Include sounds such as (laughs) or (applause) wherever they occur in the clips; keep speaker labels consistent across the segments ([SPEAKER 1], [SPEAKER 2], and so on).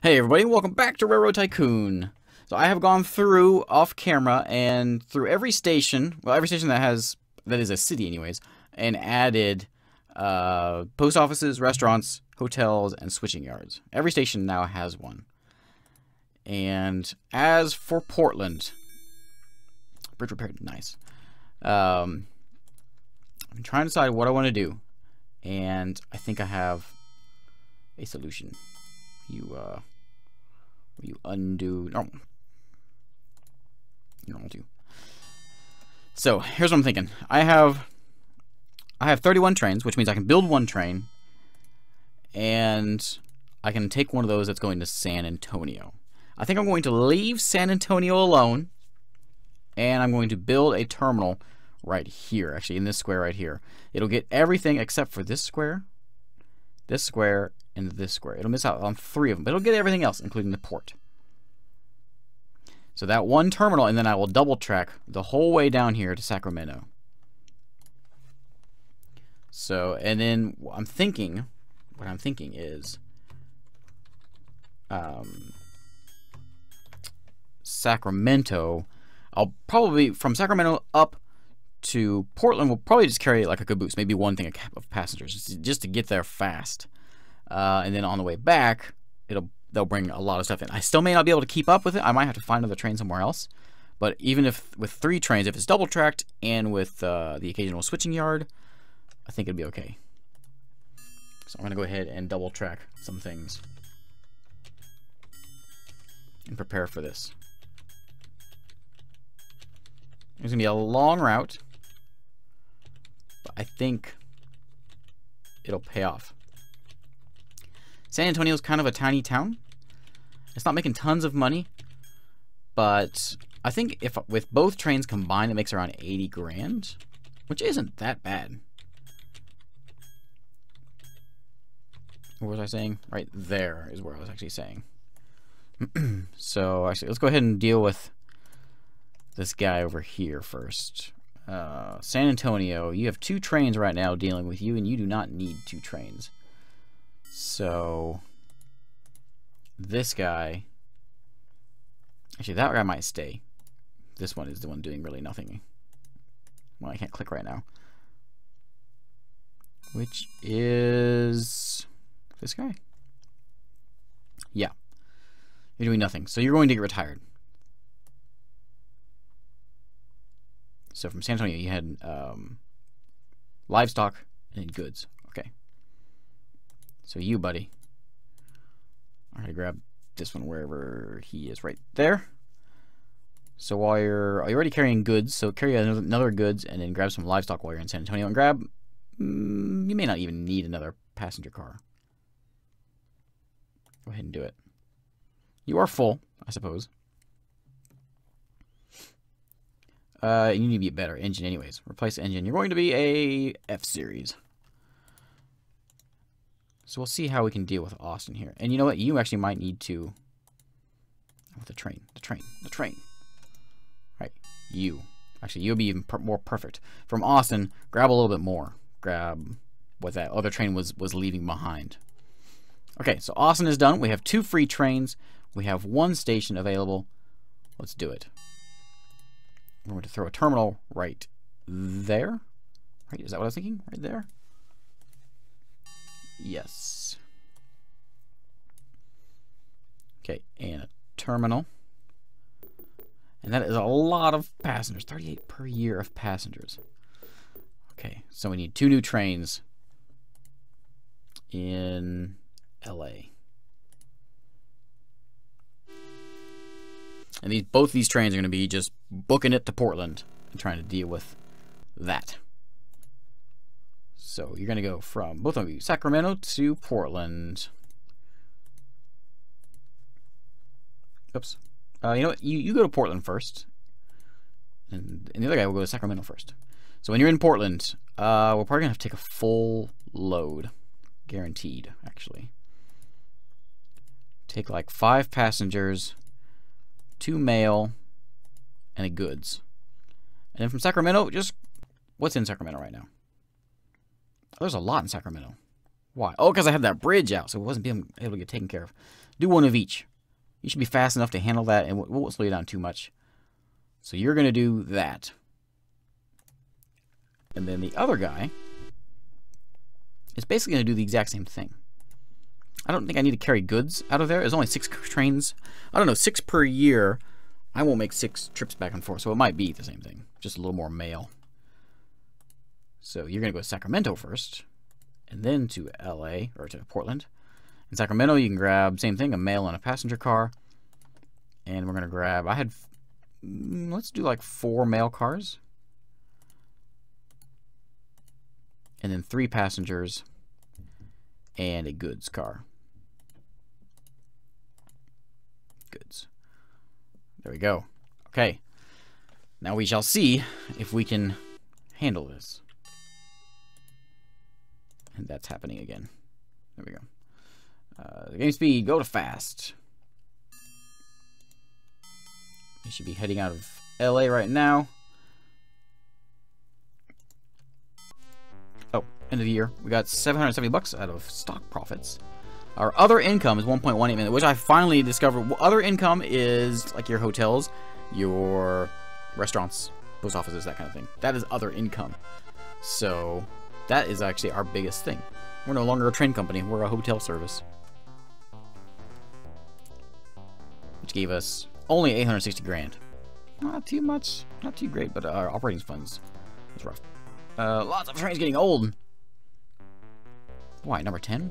[SPEAKER 1] Hey everybody, welcome back to Railroad Tycoon. So I have gone through off camera and through every station, well every station that has, that is a city anyways, and added uh, post offices, restaurants, hotels, and switching yards. Every station now has one. And as for Portland, bridge repaired, nice. Um, I'm trying to decide what I want to do. And I think I have a solution you uh you undo no normal two. So here's what I'm thinking. I have I have 31 trains, which means I can build one train and I can take one of those that's going to San Antonio. I think I'm going to leave San Antonio alone and I'm going to build a terminal right here, actually in this square right here. It'll get everything except for this square, this square, into this square. It'll miss out on three of them, but it'll get everything else, including the port. So that one terminal, and then I will double track the whole way down here to Sacramento. So, and then I'm thinking, what I'm thinking is, um, Sacramento, I'll probably, from Sacramento up to Portland, we'll probably just carry like a caboose, maybe one thing of passengers, just to get there fast. Uh, and then on the way back, it'll they'll bring a lot of stuff in. I still may not be able to keep up with it. I might have to find another train somewhere else. But even if with three trains, if it's double tracked and with uh, the occasional switching yard, I think it'd be okay. So I'm going to go ahead and double track some things and prepare for this. It's going to be a long route, but I think it'll pay off. San Antonio is kind of a tiny town. It's not making tons of money, but I think if with both trains combined, it makes around 80 grand, which isn't that bad. What was I saying? Right there is where I was actually saying. (clears throat) so actually, let's go ahead and deal with this guy over here first. Uh, San Antonio, you have two trains right now dealing with you, and you do not need two trains. So this guy, actually that guy might stay. This one is the one doing really nothing. Well, I can't click right now. Which is this guy. Yeah. You're doing nothing. So you're going to get retired. So from San Antonio, you had um, livestock and goods. So you, buddy. I'm going to grab this one wherever he is right there. So while you're, are you already carrying goods? So carry another, another goods and then grab some livestock while you're in San Antonio and grab, mm, you may not even need another passenger car. Go ahead and do it. You are full, I suppose. Uh, you need to be a better engine anyways. Replace engine. You're going to be a F-Series. So we'll see how we can deal with Austin here. And you know what? You actually might need to... With the train. The train. The train. Right. You. Actually, you'll be even per more perfect. From Austin, grab a little bit more. Grab what that other train was, was leaving behind. Okay, so Austin is done. We have two free trains. We have one station available. Let's do it. We're going to throw a terminal right there. Right, is that what I was thinking? Right there? Yes. Okay, and a terminal. And that is a lot of passengers. 38 per year of passengers. Okay, so we need two new trains in LA. And these both these trains are going to be just booking it to Portland and trying to deal with that. So you're going to go from, both of you, Sacramento to Portland. Oops. Uh, you know what? You, you go to Portland first. And, and the other guy will go to Sacramento first. So when you're in Portland, uh, we're probably going to have to take a full load. Guaranteed, actually. Take like five passengers, two mail, and a goods. And then from Sacramento, just what's in Sacramento right now? There's a lot in Sacramento. Why? Oh, because I had that bridge out, so it wasn't being able to get taken care of. Do one of each. You should be fast enough to handle that, and we won't slow you down too much. So you're going to do that. And then the other guy is basically going to do the exact same thing. I don't think I need to carry goods out of there. There's only six trains. I don't know, six per year. I won't make six trips back and forth, so it might be the same thing. Just a little more mail. So you're going to go to Sacramento first and then to LA or to Portland. In Sacramento, you can grab same thing, a mail and a passenger car. And we're gonna grab. I had, mm, let's do like four mail cars, and then three passengers, and a goods car. Goods. There we go. Okay. Now we shall see if we can handle this. That's happening again. There we go. Uh, the game speed, go to fast. We should be heading out of LA right now. Oh, end of the year. We got 770 bucks out of stock profits. Our other income is 1.18 million, which I finally discovered. Other income is like your hotels, your restaurants, post offices, that kind of thing. That is other income. So that is actually our biggest thing. We're no longer a train company, we're a hotel service. Which gave us only 860 grand. Not too much, not too great, but our operating funds is rough. Uh, lots of trains getting old. Why, number 10?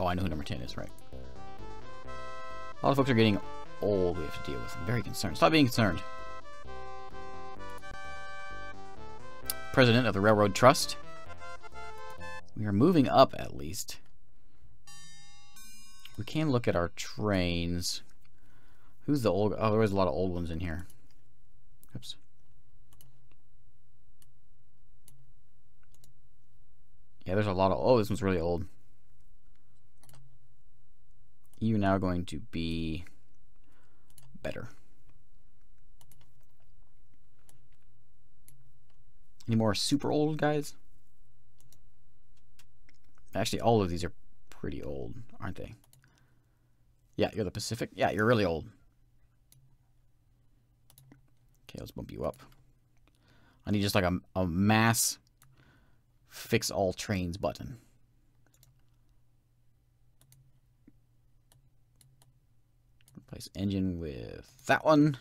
[SPEAKER 1] Oh, I know who number 10 is, right. A lot of folks are getting old we have to deal with. I'm very concerned. Stop being concerned. President of the Railroad Trust. We are moving up, at least. We can look at our trains. Who's the old... Oh, there was a lot of old ones in here. Oops. Yeah, there's a lot of... Oh, this one's really old. You now going to be better. Any more super old guys? Actually, all of these are pretty old, aren't they? Yeah, you're the Pacific. Yeah, you're really old. Okay, let's bump you up. I need just like a, a mass fix all trains button. Replace engine with that one.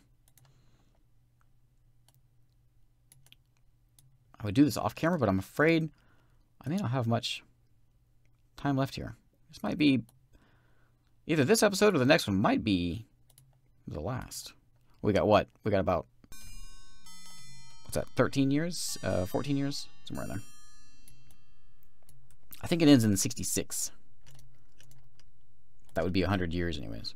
[SPEAKER 1] I would do this off camera, but I'm afraid I may not have much time left here. This might be either this episode or the next one might be the last. We got what? We got about what's that? 13 years? Uh, 14 years? Somewhere in there. I think it ends in 66. That would be 100 years anyways.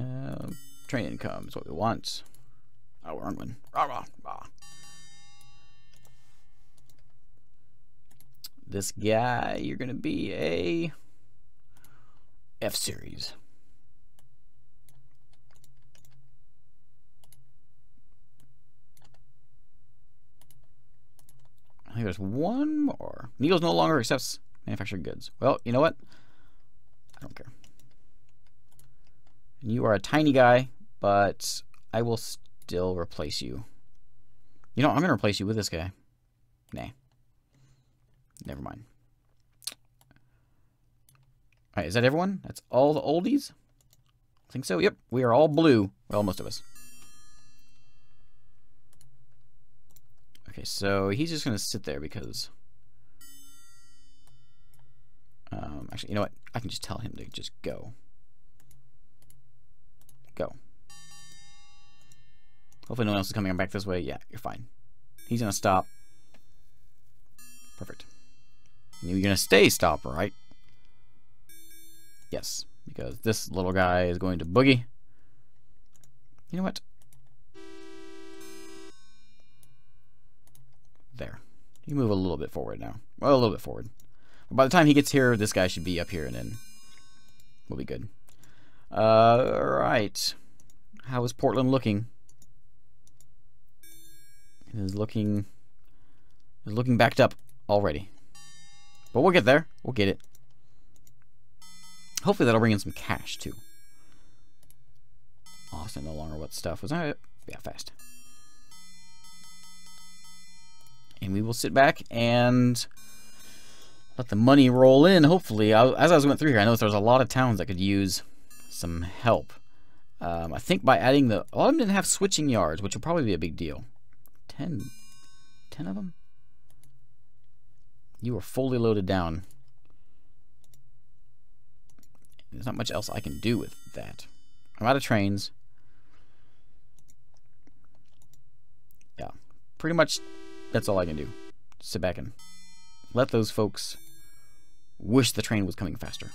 [SPEAKER 1] Uh, train income is what we want. Oh, wrong. Rah, rah, rah. This guy, you're going to be a F series. I think there's one more. Needles no longer accepts manufactured goods. Well, you know what? I don't care. You are a tiny guy, but I will still replace you. You know, I'm going to replace you with this guy. Nah. Never mind. Alright, is that everyone? That's all the oldies? I think so. Yep, we are all blue. Well, most of us. Okay, so he's just going to sit there because... Um, actually, you know what? I can just tell him to just. Go. Hopefully no one else is coming back this way. Yeah, you're fine. He's to stop. Perfect. And you're to stay stop, right? Yes, because this little guy is going to boogie. You know what? There. You move a little bit forward now. Well, a little bit forward. By the time he gets here, this guy should be up here, and then we'll be good. Uh, all right. How is Portland looking? Is looking is looking backed up already. But we'll get there. We'll get it. Hopefully that'll bring in some cash too. Austin no longer what stuff. Was that it? Yeah, fast. And we will sit back and let the money roll in, hopefully. I, as I was going through here, I noticed there was a lot of towns that could use some help. Um, I think by adding the... A lot of them didn't have switching yards, which will probably be a big deal. Ten. Ten of them? You are fully loaded down. There's not much else I can do with that. I'm out of trains. Yeah. Pretty much that's all I can do. Sit back and let those folks wish the train was coming faster.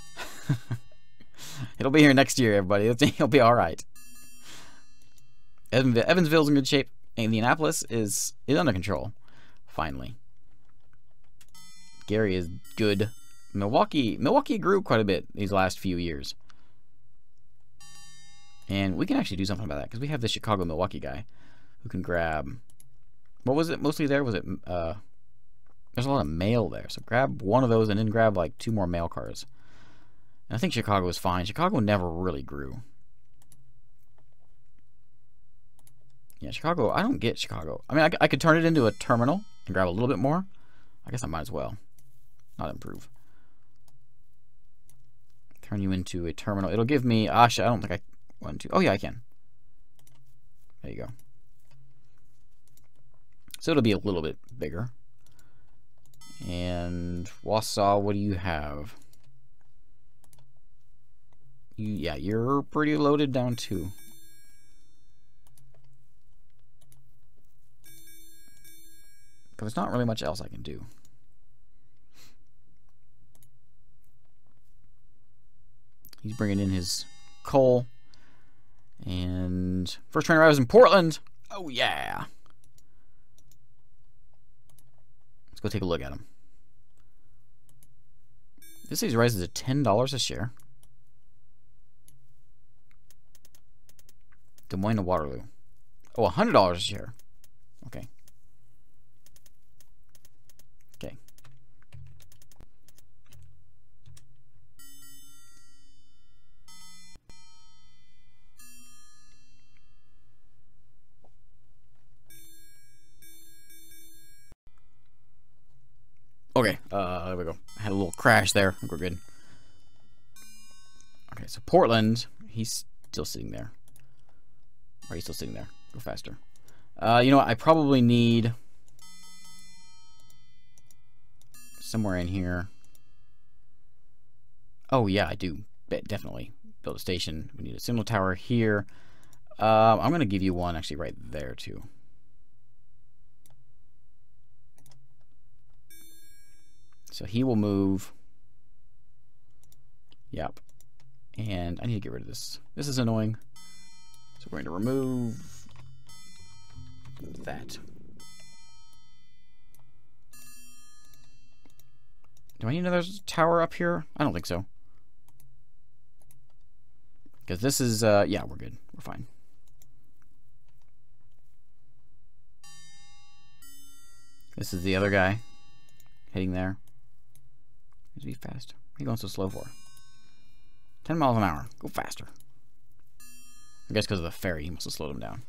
[SPEAKER 1] (laughs) It'll be here next year, everybody. It'll be all right. Evansville's in good shape. Indianapolis is is under control. Finally, Gary is good. Milwaukee Milwaukee grew quite a bit these last few years, and we can actually do something about that because we have the Chicago Milwaukee guy who can grab. What was it mostly there? Was it uh, there's a lot of mail there. So grab one of those and then grab like two more mail cars. And I think Chicago is fine. Chicago never really grew. Yeah, Chicago, I don't get Chicago. I mean, I, I could turn it into a terminal and grab a little bit more. I guess I might as well. Not improve. Turn you into a terminal. It'll give me... Ah, Gosh, I don't think I want to. Oh, yeah, I can. There you go. So it'll be a little bit bigger. And Wausau, what do you have? You, yeah, you're pretty loaded down too. Because there's not really much else I can do. He's bringing in his coal. And first train arrives in Portland. Oh, yeah. Let's go take a look at him. This city's rises to $10 a share. Des Moines to Waterloo. Oh, $100 a share. Okay. Crash there. we're good. Okay, so Portland, he's still sitting there. Or he's still sitting there. Go faster. Uh, you know what? I probably need somewhere in here. Oh, yeah, I do. Definitely. Build a station. We need a signal tower here. Uh, I'm going to give you one actually right there, too. So he will move. Yep. And I need to get rid of this. This is annoying. So we're going to remove that. Do I need another tower up here? I don't think so. Because this is, uh, yeah, we're good. We're fine. This is the other guy heading there. Needs to be fast. What are you going so slow for? 10 miles an hour. Go faster. I guess because of the ferry, he must have slowed him down.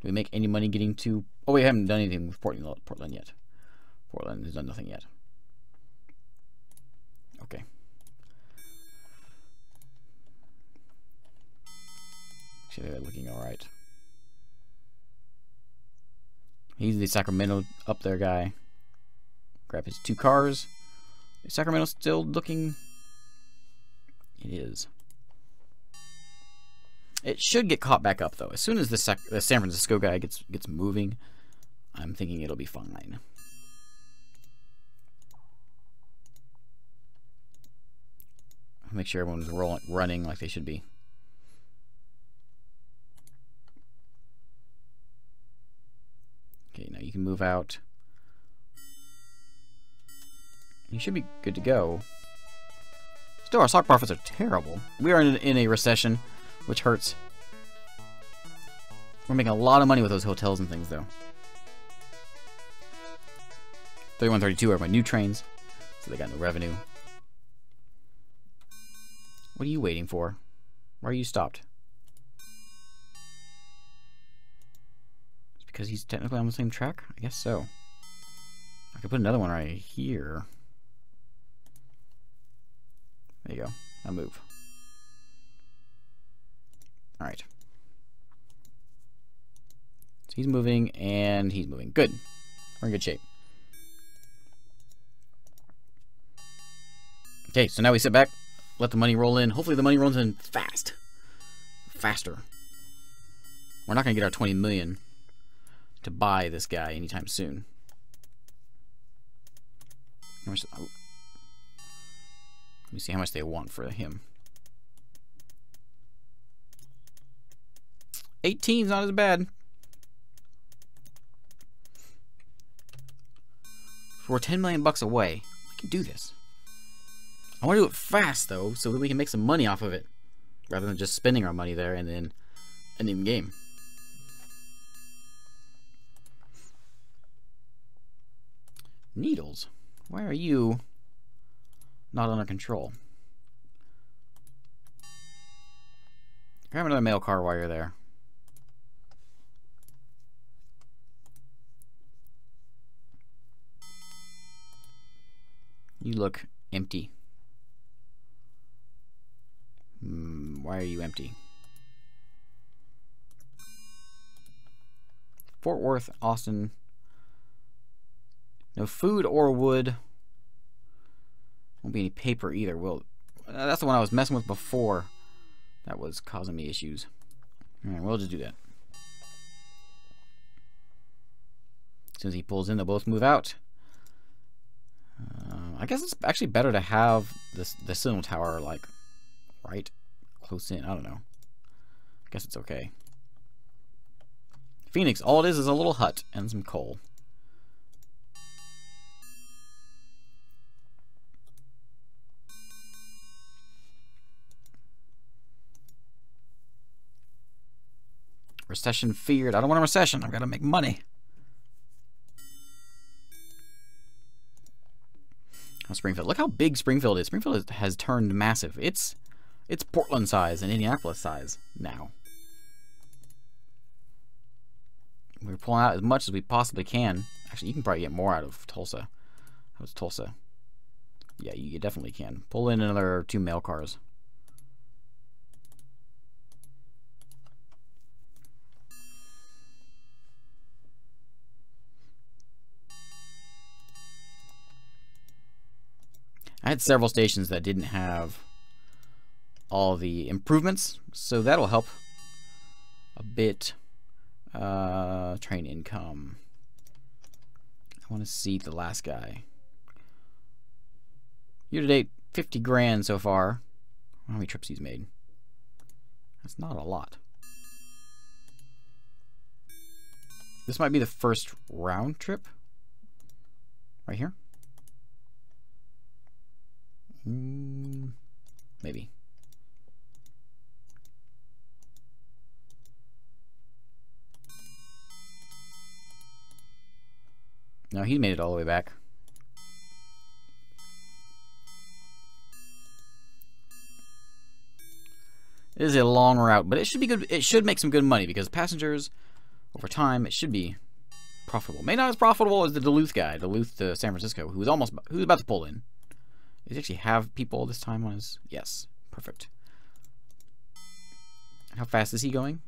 [SPEAKER 1] Do we make any money getting to... Oh, we haven't done anything with Portland, Portland yet. Portland has done nothing yet. Okay. Actually, they're looking alright. He's the Sacramento up there guy. Grab his two cars. Is Sacramento still looking? It is. It should get caught back up though. As soon as the, the San Francisco guy gets gets moving, I'm thinking it'll be fine. Make sure everyone's rolling, running like they should be. Okay, now you can move out. You should be good to go. Still, our stock profits are terrible. We are in, a recession, which hurts. We're making a lot of money with those hotels and things, though. 3132 are my new trains, so they got no revenue. What are you waiting for? Why are you stopped? Because he's technically on the same track? I guess so. I could put another one right here. There you go. Now move. Alright. So he's moving, and he's moving. Good. We're in good shape. Okay, so now we sit back, let the money roll in. Hopefully the money rolls in fast. Faster. We're not going to get our 20 million to buy this guy anytime soon. Oh. Let me see how much they want for him. 18's not as bad. we're 10 million bucks away, we can do this. I want to do it fast, though, so that we can make some money off of it. Rather than just spending our money there and then ending the game. Needles. Why are you not under control? Grab another mail car while you're there. You look empty. Hmm, why are you empty? Fort Worth, Austin. No food or wood. Won't be any paper either. Will uh, that's the one I was messing with before. That was causing me issues. Alright, we'll just do that. As soon as he pulls in, they'll both move out. Uh, I guess it's actually better to have this the signal tower like right close in. I don't know. I guess it's okay. Phoenix, all it is is a little hut and some coal. Recession feared. I don't want a recession. I've got to make money. Oh, Springfield. Look how big Springfield is. Springfield has turned massive. It's it's Portland size and Indianapolis size now. We're pulling out as much as we possibly can. Actually, you can probably get more out of Tulsa. How's Tulsa? Yeah, you definitely can. Pull in another two mail cars. Had several stations that didn't have all the improvements, so that'll help a bit. Uh, train income. I want to see the last guy. Year to date, 50 grand so far. How many trips he's made? That's not a lot. This might be the first round trip. Right here. Mm, maybe. No, he made it all the way back. It is a long route, but it should be good. It should make some good money because passengers, over time, it should be profitable. May not as profitable as the Duluth guy, Duluth to San Francisco, who was almost who was about to pull in. Does he actually have people this time on his? Yes, perfect. How fast is he going?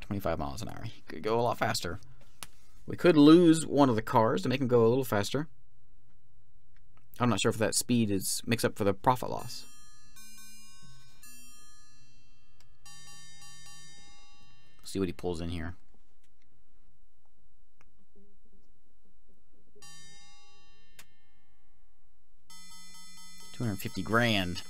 [SPEAKER 1] 25 miles an hour. He could go a lot faster. We could lose one of the cars to make him go a little faster. I'm not sure if that speed is makes up for the profit loss. See what he pulls in here. Two hundred fifty grand.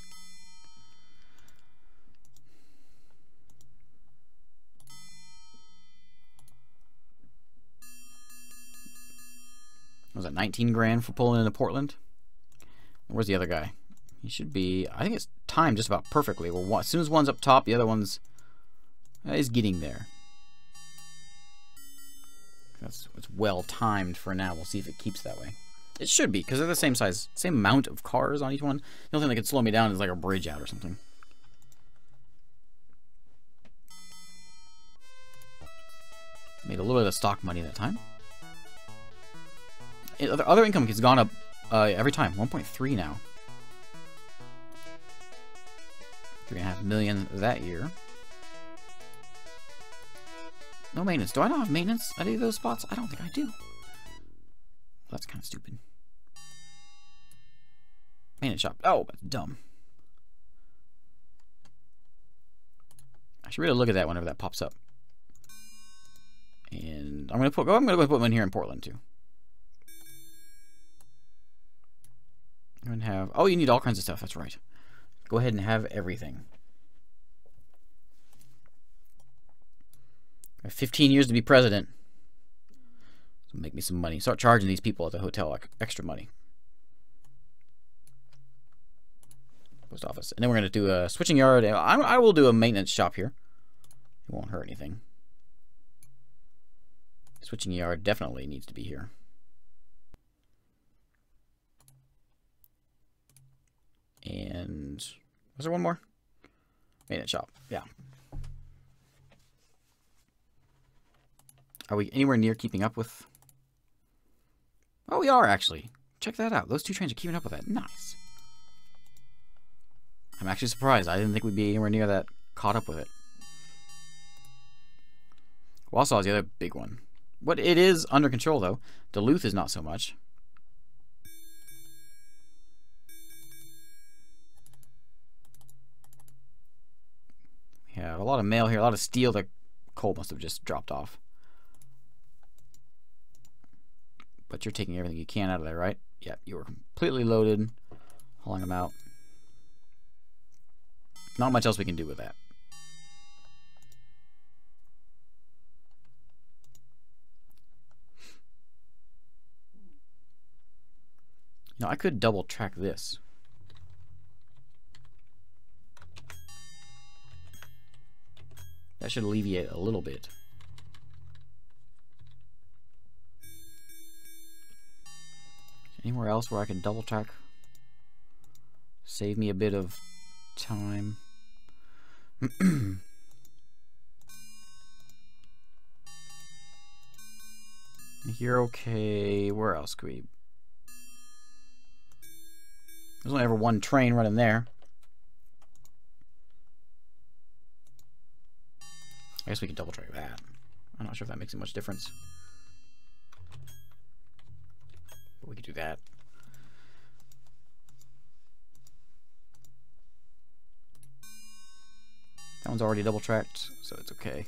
[SPEAKER 1] was that 19 grand for pulling into Portland? Where's the other guy? He should be, I think it's timed just about perfectly. One, as soon as one's up top, the other one's uh, is getting there. That's it's well timed for now. We'll see if it keeps that way. It should be, because they're the same size, same amount of cars on each one. The only thing that could slow me down is like a bridge out or something. Made a little bit of stock money that time. Other, other income has gone up uh, every time. 1.3 now. Three and a half million that year. No maintenance. Do I not have maintenance at any of those spots? I don't think I do. That's kind of stupid. Maintenance shop. Oh, that's dumb. I should really look at that whenever that pops up. And I'm gonna put. I'm gonna put one here in Portland too. And have. Oh, you need all kinds of stuff. That's right. Go ahead and have everything. 15 years to be president. So make me some money. Start charging these people at the hotel like extra money. Post office. And then we're going to do a switching yard. I, I will do a maintenance shop here. It won't hurt anything. Switching yard definitely needs to be here. And was there one more? Maintenance shop. Yeah. Are we anywhere near keeping up with... Oh, we are, actually. Check that out. Those two trains are keeping up with that. Nice. I'm actually surprised. I didn't think we'd be anywhere near that caught up with it. Wausau is the other big one. What it is under control, though. Duluth is not so much. Have a lot of mail here, a lot of steel that coal must have just dropped off. But you're taking everything you can out of there, right? Yep, you were completely loaded. Hauling them out. Not much else we can do with that. You know, I could double track this. That should alleviate a little bit. Anywhere else where I can double track? Save me a bit of time. (clears throat) You're okay. Where else could we? There's only ever one train running there. I guess we can double track that. I'm not sure if that makes much difference. But we could do that. That one's already double tracked, so it's okay.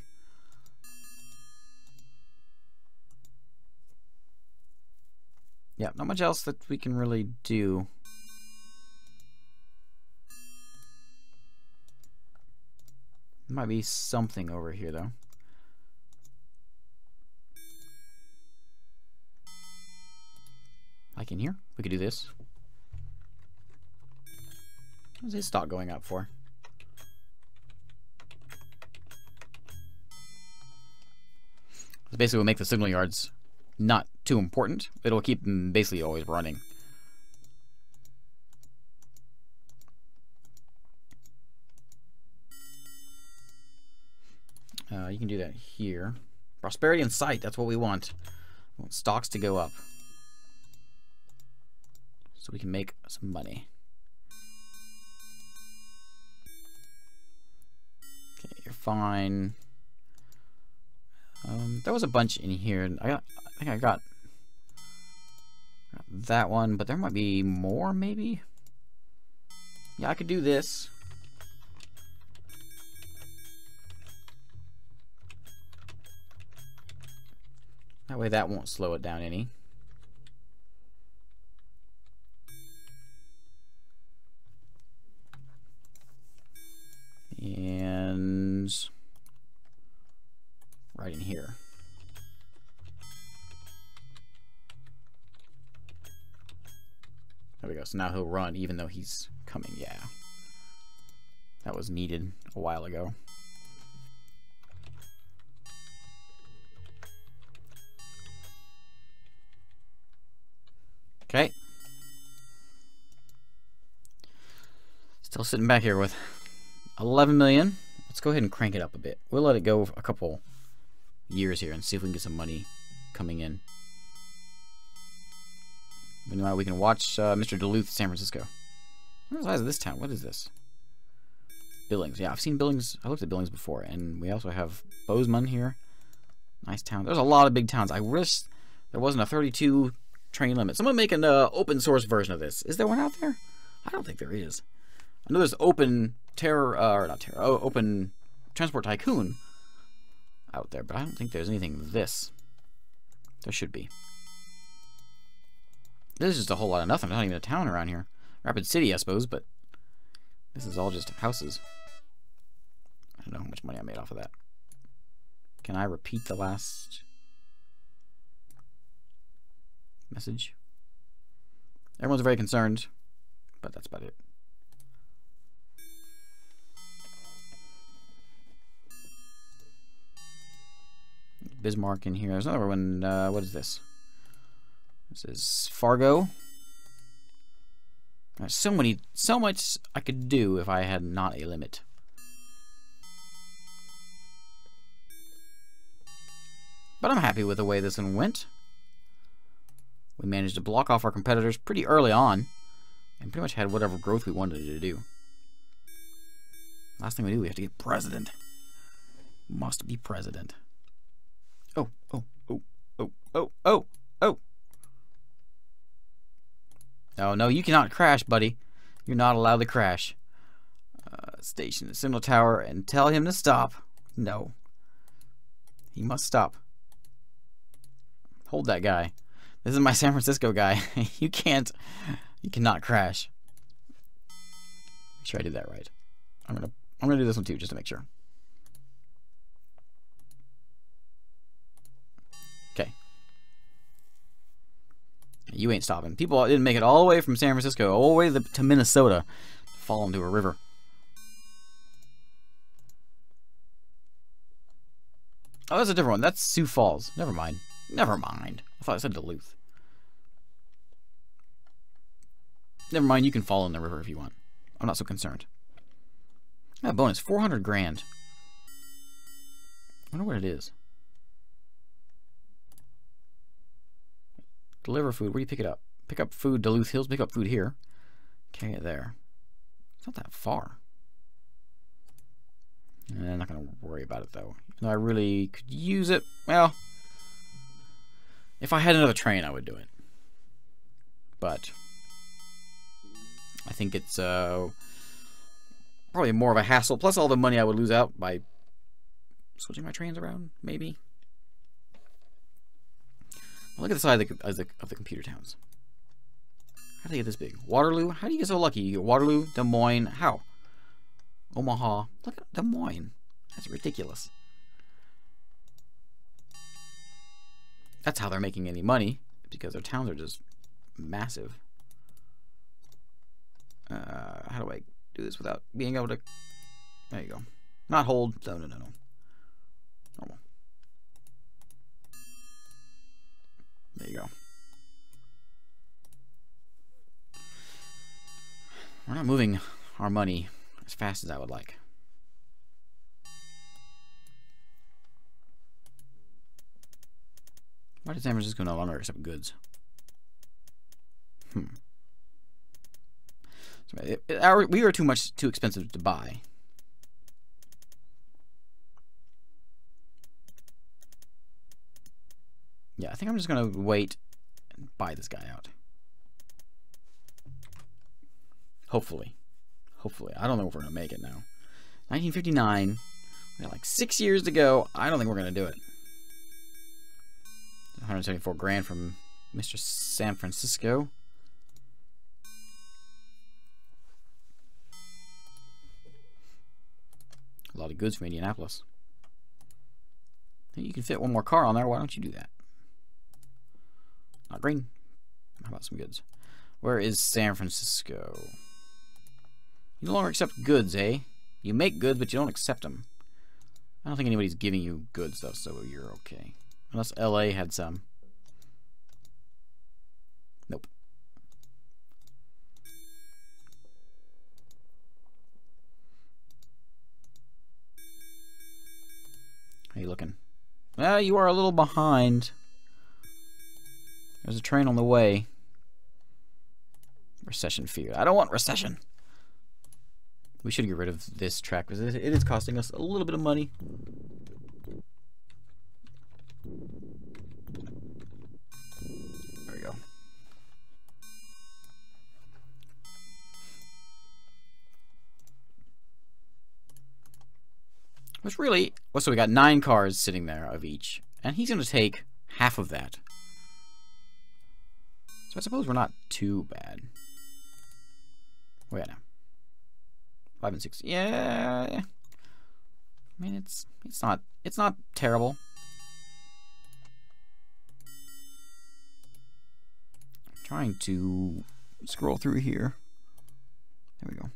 [SPEAKER 1] Yeah, not much else that we can really do. Might be something over here, though. Like in here. We could do this. What's his stock going up for? Basically will make the signal yards not too important. It'll keep them basically always running. Uh, you can do that here. Prosperity in sight, that's what we want. We want stocks to go up so we can make some money. Okay, you're fine. Um, there was a bunch in here. I got, I think I got, got that one, but there might be more, maybe. Yeah, I could do this. That way that won't slow it down any. And right in here. There we go. So now he'll run even though he's coming. Yeah. That was needed a while ago. Okay. Still sitting back here with 11 million. Let's go ahead and crank it up a bit. We'll let it go a couple years here and see if we can get some money coming in. Meanwhile, we can watch uh, Mr. Duluth, San Francisco. What's the size of this town? What is this? Billings. Yeah, I've seen Billings. I looked at Billings before, and we also have Bozeman here. Nice town. There's a lot of big towns. I wish there wasn't a 32 train limit. Someone make an uh, open source version of this. Is there one out there? I don't think there is. I know there's open terror, uh, or not terror, oh, open transport tycoon out there, but I don't think there's anything this. There should be. This is just a whole lot of nothing. There's not even a town around here. Rapid City, I suppose, but this is all just houses. I don't know how much money I made off of that. Can I repeat the last message? Everyone's very concerned, but that's about it. Bismarck in here. There's another one. Uh, what is this? This is Fargo. There's so many, so much I could do if I had not a limit. But I'm happy with the way this one went. We managed to block off our competitors pretty early on, and pretty much had whatever growth we wanted to do. Last thing we do, we have to get president. Must be president. Oh, oh, oh, oh, oh, oh, oh. No, no, you cannot crash, buddy. You're not allowed to crash. Uh, station the signal tower and tell him to stop. No. He must stop. Hold that guy. This is my (laughs) San Francisco guy. (laughs) you can't, you cannot crash. Make sure I did that right. I'm gonna, I'm gonna do this one too, just to make sure. You ain't stopping. People didn't make it all the way from San Francisco, all the way to Minnesota, to fall into a river. Oh, that's a different one. That's Sioux Falls. Never mind. Never mind. I thought I said Duluth. Never mind, you can fall in the river if you want. I'm not so concerned. That bonus, 400 grand. I wonder what it is. Deliver food. Where do you pick it up? Pick up food, Duluth Hills. Pick up food here. It there. It's not that far. Eh, I'm not going to worry about it, though. I really could use it. Well, if I had another train, I would do it. But I think it's uh, probably more of a hassle. Plus all the money I would lose out by switching my trains around, maybe. Look at the size of the, of the, computer towns. How do they get this big? Waterloo? How do you get so lucky? You get Waterloo, Des Moines, how? Omaha. Look at Des Moines. That's ridiculous. That's how they're making any money, because their towns are just massive. Uh, how do I do this without being able to... There you go. Not hold. No, no, no, no. There you go. We're not moving our money as fast as I would like. Why does San Francisco no longer accept goods? Hmm. It, it, our, we are too much too expensive to buy. Yeah, I think I'm just going to wait and buy this guy out. Hopefully. Hopefully. I don't know if we're going to make it now. 1959. We got like six years to go. I don't think we're going to do it. 174 grand from Mr. San Francisco. A lot of goods from Indianapolis. You can fit one more car on there. Why don't you do that? Not green. How about some goods? Where is San Francisco? You no longer accept goods, eh? You make goods, but you don't accept them. I don't think anybody's giving you good stuff, so you're okay. Unless LA had some. Nope. How you looking? Ah, you are a little behind. There's a train on the way. Recession fear. I don't want recession. We should get rid of this track because it is costing us a little bit of money. There we go. Which really, well, so we got nine cars sitting there of each, and he's going to take half of that. I suppose we're not too bad. Where now? Five and six. Yeah. I mean, it's it's not it's not terrible. I'm trying to scroll through here. There we go.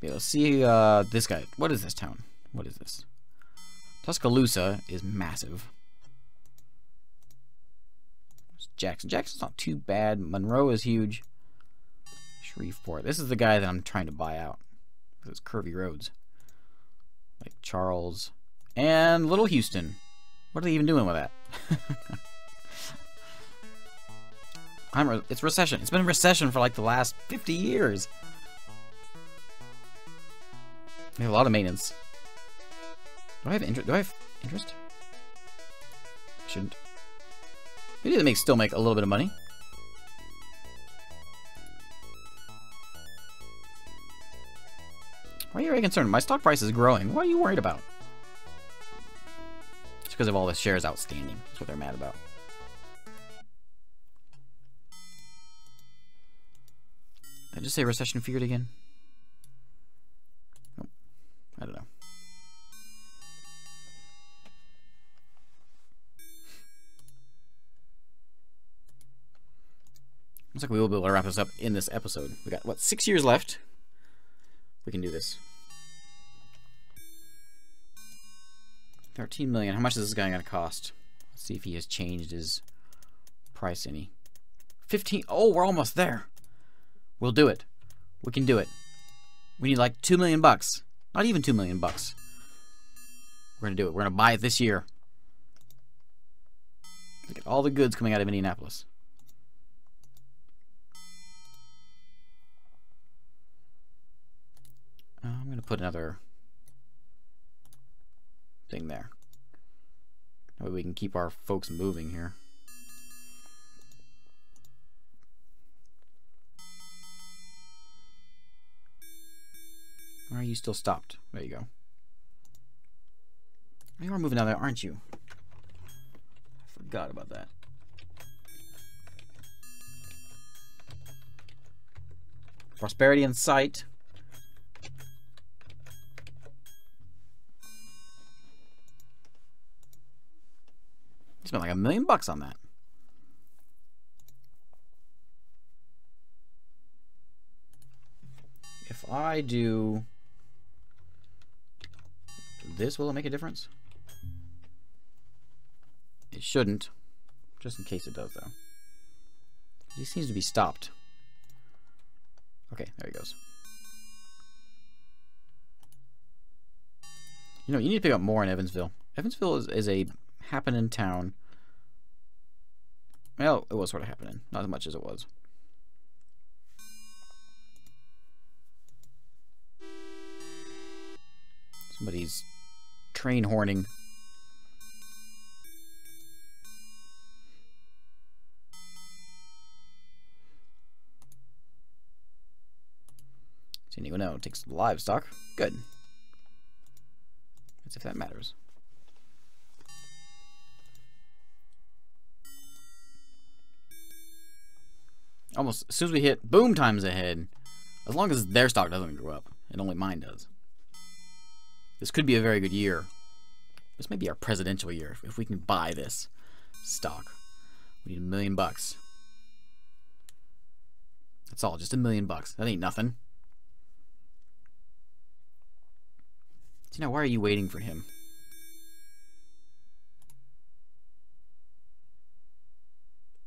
[SPEAKER 1] Yeah, let's see uh, this guy. What is this town? What is this? Tuscaloosa is massive. Jackson. Jackson's not too bad. Monroe is huge. Shreveport. This is the guy that I'm trying to buy out. It's curvy roads. Lake Charles. And Little Houston. What are they even doing with that? (laughs) Re it's recession. It's been recession for like the last 50 years. A lot of maintenance. Do I have interest? Do I have interest? Shouldn't. Maybe they make still make a little bit of money. Why are you very concerned? My stock price is growing. What are you worried about? It's because of all the shares outstanding. That's what they're mad about. Did I just say recession feared again? Nope. I don't know. Looks like we will be able to wrap this up in this episode. We got, what, six years left? We can do this. 13 million. How much is this guy going to cost? Let's see if he has changed his price any. 15. Oh, we're almost there. We'll do it. We can do it. We need like 2 million bucks. Not even 2 million bucks. We're going to do it. We're going to buy it this year. Look at all the goods coming out of Indianapolis. Uh, I'm going to put another thing there. That way we can keep our folks moving here. Are you still stopped? There you go. You are moving down there, aren't you? I forgot about that. Prosperity in sight. Spent like a million bucks on that. If I do this, will it make a difference? It shouldn't. Just in case it does, though. He seems to be stopped. Okay, there he goes. You know, you need to pick up more in Evansville. Evansville is, is a happening town. Well, it was sort of happening. Not as much as it was. Somebody's train horning. San Diego now takes livestock. Good. As if that matters. Almost as soon as we hit boom times ahead, as long as their stock doesn't go up, and only mine does. This could be a very good year. This may be our presidential year if we can buy this stock. We need a million bucks. That's all, just a million bucks. That ain't nothing. So now, why are you waiting for him?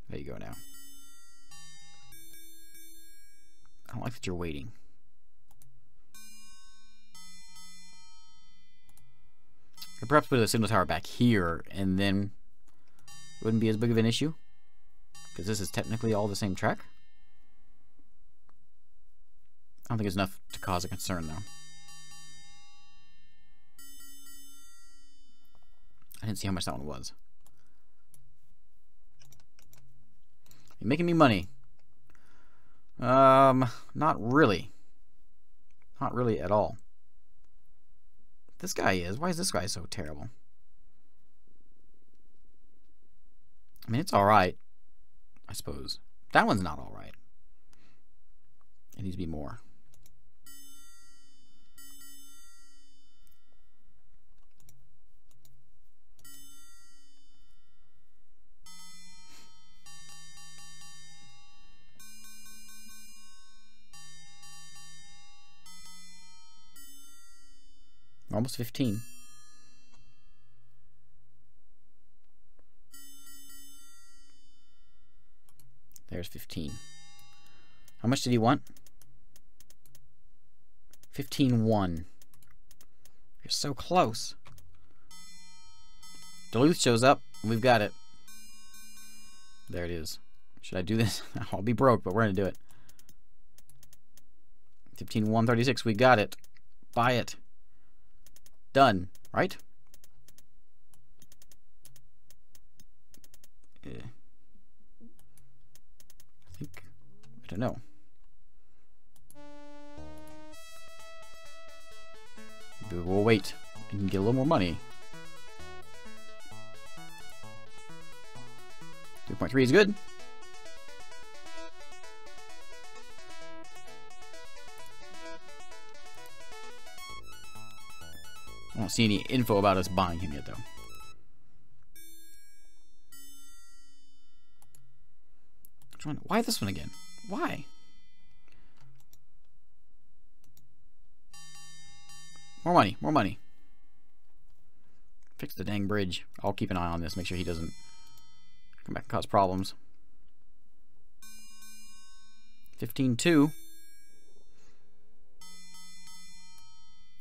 [SPEAKER 1] There you go now. I don't like that you're waiting. Or perhaps put a signal tower back here, and then it wouldn't be as big of an issue. Because this is technically all the same track. I don't think it's enough to cause a concern, though. I didn't see how much that one was. You're making me money. Um, not really. Not really at all. This guy is. Why is this guy so terrible? I mean, it's alright. I suppose. That one's not alright. It needs to be more. Almost 15. There's 15. How much did he want? 15-1. You're so close. Duluth shows up, we've got it. There it is. Should I do this? (laughs) I'll be broke, but we're going to do it. 15-136, we got it. Buy it. Done, right? Yeah. I think, I don't know. Maybe we'll wait and get a little more money. 2.3 is good. Don't see any info about us buying him yet, though. Why this one again? Why? More money, more money. Fix the dang bridge. I'll keep an eye on this, make sure he doesn't come back and cause problems. 15-2.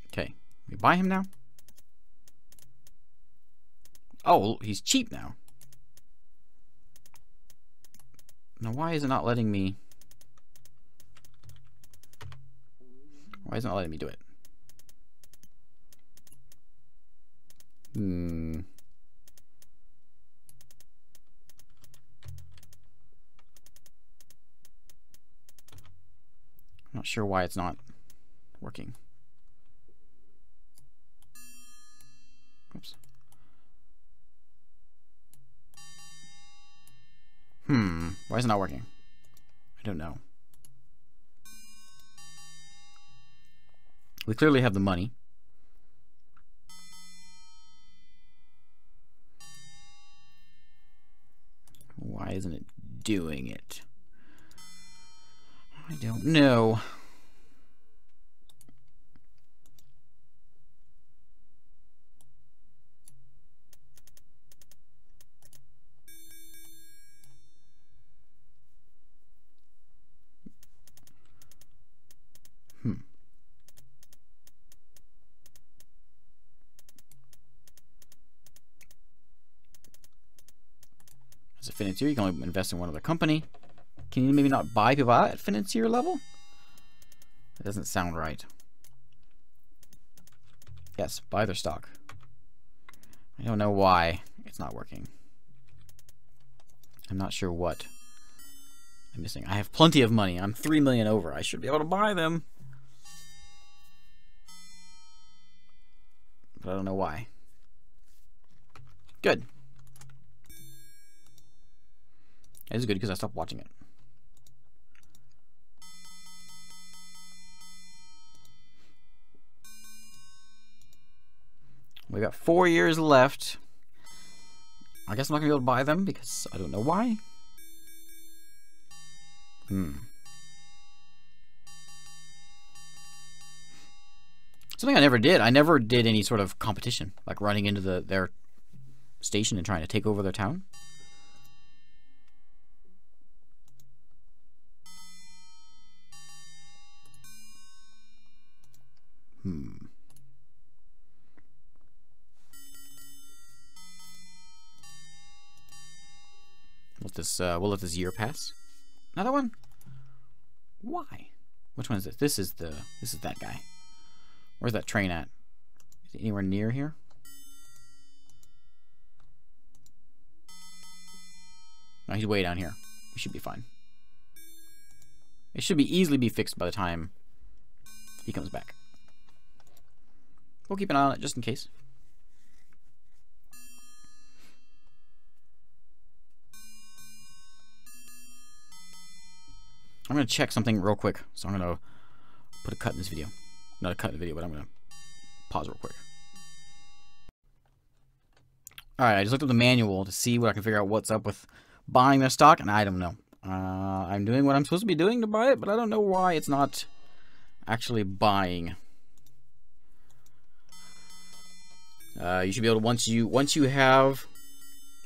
[SPEAKER 1] Okay, we buy him now? Oh, he's cheap now. Now, why is it not letting me... Why is it not letting me do it? Hmm. Not sure why it's not working. Why is it not working? I don't know. We clearly have the money. Why isn't it doing it? I don't know. Financier, you can only invest in one other company. Can you maybe not buy people out at financier level? It doesn't sound right. Yes, buy their stock. I don't know why it's not working. I'm not sure what I'm missing. I have plenty of money. I'm 3 million over. I should be able to buy them. But I don't know why. Good. It's good because I stopped watching it. We got four years left. I guess I'm not gonna be able to buy them because I don't know why. Hmm. Something I never did. I never did any sort of competition, like running into the their station and trying to take over their town. Let this uh, we'll let this year pass. Another one? Why? Which one is this? This is the this is that guy. Where's that train at? Is it anywhere near here? No, he's way down here. We should be fine. It should be easily be fixed by the time he comes back. We'll keep an eye on it just in case. I'm going to check something real quick. So I'm going to put a cut in this video. Not a cut in the video, but I'm going to pause real quick. Alright, I just looked up the manual to see what I can figure out what's up with buying their stock, and I don't know. Uh, I'm doing what I'm supposed to be doing to buy it, but I don't know why it's not actually buying. Uh, you should be able to once you once you have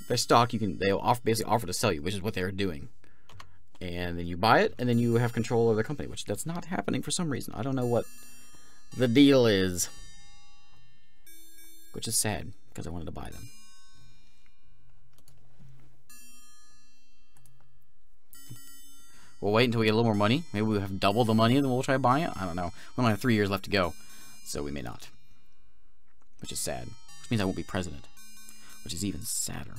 [SPEAKER 1] their stock, you can they'll offer, basically offer to sell you, which is what they're doing. And then you buy it, and then you have control of the company, which that's not happening for some reason. I don't know what the deal is, which is sad because I wanted to buy them. We'll wait until we get a little more money. Maybe we'll have double the money and then we'll try buying it. I don't know. We only have three years left to go, so we may not. Which is sad. Which means I won't be president. Which is even sadder.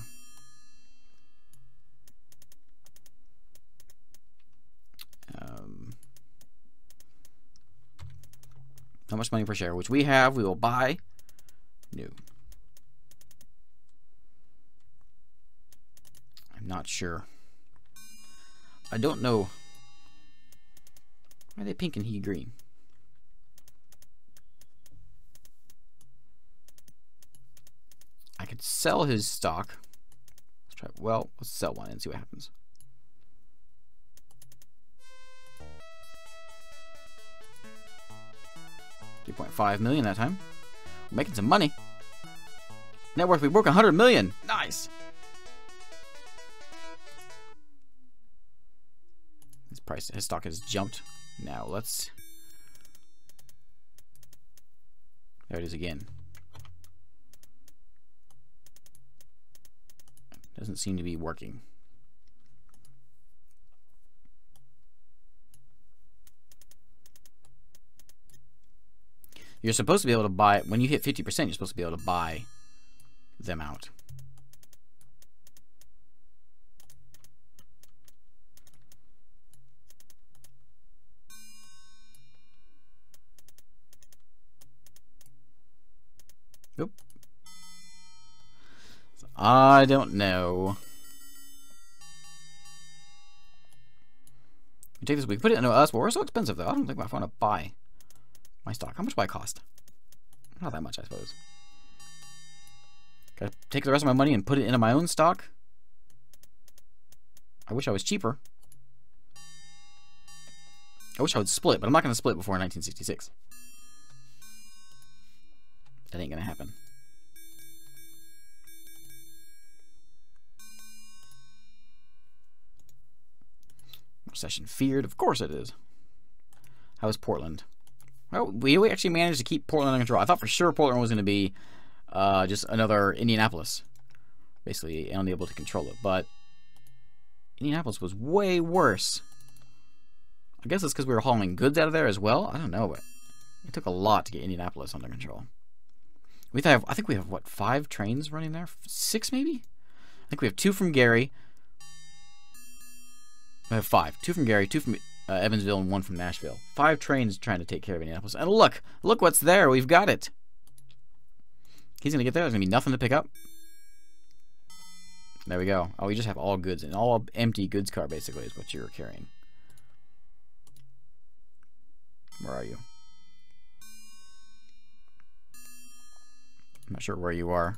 [SPEAKER 1] How much money per share? Which we have. We will buy. New. I'm not sure. I don't know. Why are they pink and he green? I could sell his stock. Let's try. Well, let's sell one and see what happens. Three point five million that time. We're making some money. Net worth we broke a hundred million. Nice. His price his stock has jumped. Now let's there it is again. Doesn't seem to be working. You're supposed to be able to buy when you hit 50%, you're supposed to be able to buy them out. I don't know. We take this, we put it into us, but we're so expensive though. I don't think I want to buy my stock. How much will I cost? Not that much, I suppose. Gotta take the rest of my money and put it into my own stock. I wish I was cheaper. I wish I would split, but I'm not going to split before 1966. That ain't going to happen. Recession feared. Of course it is. How is Portland? Well, we, we actually managed to keep Portland under control. I thought for sure Portland was going to be uh, just another Indianapolis. Basically, unable to control it. But Indianapolis was way worse. I guess it's because we were hauling goods out of there as well. I don't know, but it took a lot to get Indianapolis under control. We have, I think we have, what, five trains running there? Six, maybe? I think we have two from Gary, I have five. Two from Gary, two from uh, Evansville, and one from Nashville. Five trains trying to take care of Indianapolis. And look, look what's there. We've got it. He's going to get there. There's going to be nothing to pick up. There we go. Oh, we just have all goods. and all empty goods car, basically, is what you're carrying. Where are you? I'm not sure where you are.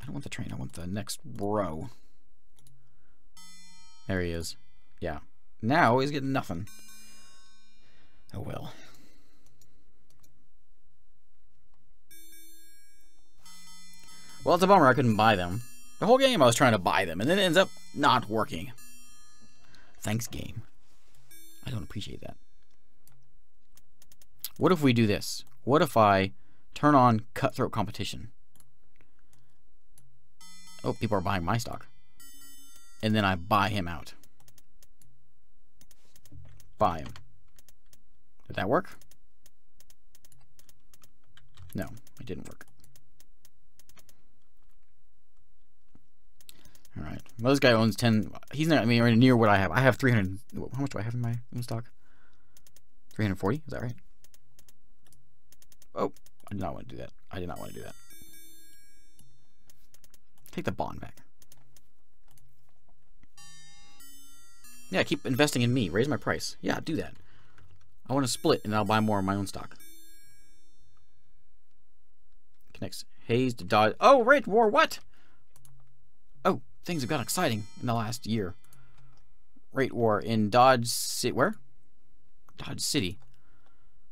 [SPEAKER 1] I don't want the train. I want the next row. There he is. Yeah. Now he's getting nothing. Oh well. Well, it's a bummer I couldn't buy them. The whole game I was trying to buy them, and it ends up not working. Thanks, game. I don't appreciate that. What if we do this? What if I turn on cutthroat competition? Oh, people are buying my stock. And then I buy him out. Buy him. Did that work? No, it didn't work. All right. Well, this guy owns 10. He's not, I mean, near what I have. I have 300. How much do I have in my stock? 340? Is that right? Oh, I did not want to do that. I did not want to do that. Take the bond back. Yeah, keep investing in me. Raise my price. Yeah, do that. I want to split, and I'll buy more of my own stock. Connects Hays to Dodge. Oh, right, war. What? Oh, things have got exciting in the last year. Rate war in Dodge City. Where? Dodge City.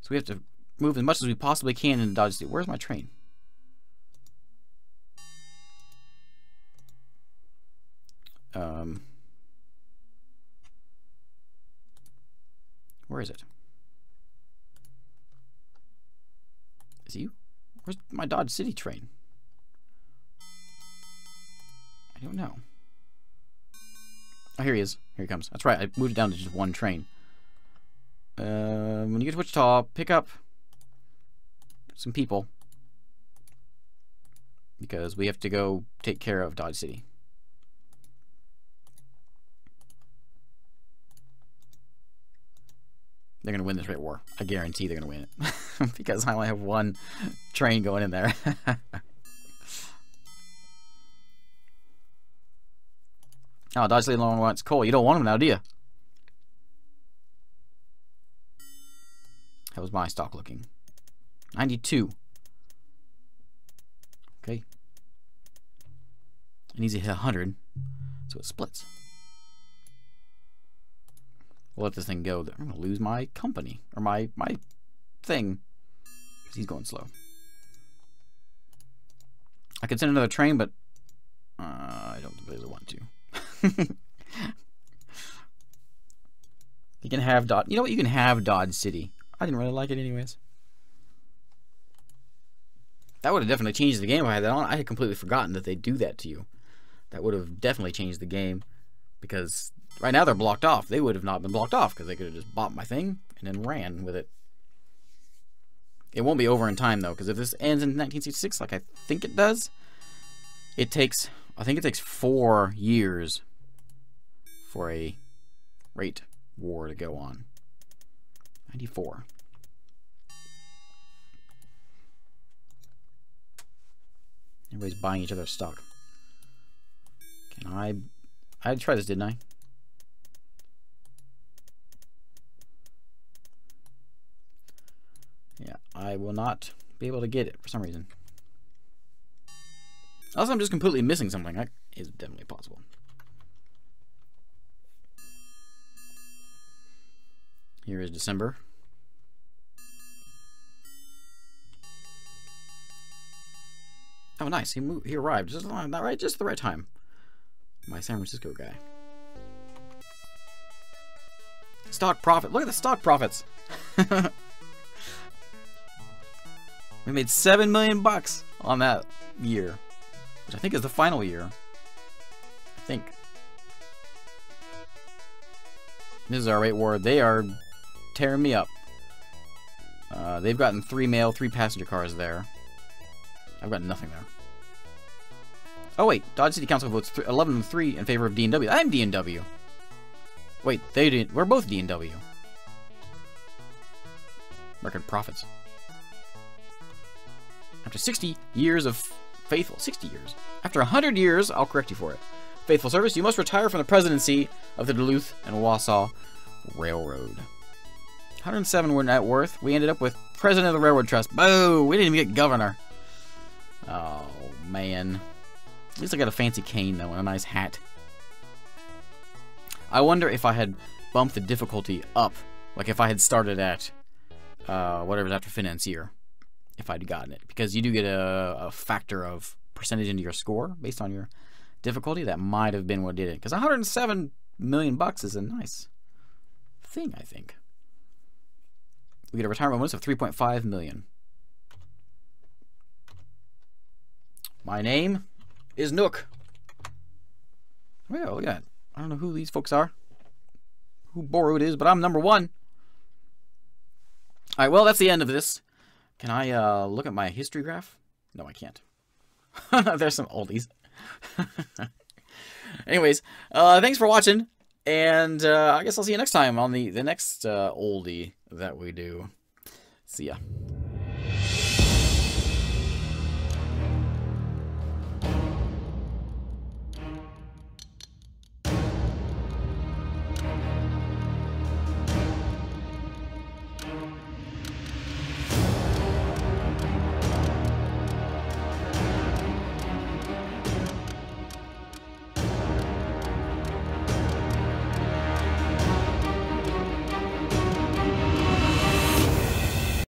[SPEAKER 1] So we have to move as much as we possibly can in Dodge City. Where's my train? Um, where is it? Is he? Where's my Dodge City train? I don't know. Oh, here he is. Here he comes. That's right. I moved it down to just one train. Uh, when you get to Wichita, pick up some people. Because we have to go take care of Dodge City. They're going to win this rate war. I guarantee they're going to win it. (laughs) because I only have one train going in there. (laughs) oh, Dodge City long wants coal. You don't want them now, do you? How's my stock looking? 92. Okay. It needs to hit 100, so it splits. Let this thing go. I'm to lose my company, or my, my thing, he's going slow. I could send another train, but uh, I don't really want to. (laughs) you can have Dodge. You know what? You can have Dodge City. I didn't really like it anyways. That would have definitely changed the game if I had that on. I had completely forgotten that they do that to you. That would have definitely changed the game. Because right now they're blocked off. They would have not been blocked off because they could have just bought my thing and then ran with it. It won't be over in time though, because if this ends in 1966, like I think it does, it takes, I think it takes four years for a rate war to go on. 94. Everybody's buying each other's stock. Can I... I try this, didn't I? Yeah, I will not be able to get it for some reason. Unless I'm just completely missing something. That is definitely possible. Here is December. Oh, nice. He moved. He arrived just not right, just the right time. My San Francisco guy. Stock profit. Look at the stock profits. (laughs) we made seven million bucks on that year, which I think is the final year. I think. This is our rate war. They are tearing me up. Uh, they've gotten three mail, three passenger cars there. I've got nothing there. Oh wait, Dodge City Council votes 11 to 3 in favor of D&W. I'm D&W. Wait, they didn't. We're both D&W. Record profits. After 60 years of faithful, 60 years. After 100 years, I'll correct you for it. Faithful service, you must retire from the presidency of the Duluth and Wausau Railroad. 107 were net worth. We ended up with president of the railroad trust. Boo! We didn't even get governor. Oh, man. At least I got a fancy cane, though, and a nice hat. I wonder if I had bumped the difficulty up. Like if I had started at uh, whatever's after financier. If I'd gotten it. Because you do get a, a factor of percentage into your score based on your difficulty. That might have been what did it. Because 107 million bucks is a nice thing, I think. We get a retirement bonus of 3.5 million. My name is Nook. Well, yeah. I don't know who these folks are. Who Boru it is, but I'm number one. Alright, well, that's the end of this. Can I uh, look at my history graph? No, I can't. (laughs) There's some oldies. (laughs) Anyways, uh, thanks for watching. And uh, I guess I'll see you next time on the, the next uh, oldie that we do. See ya.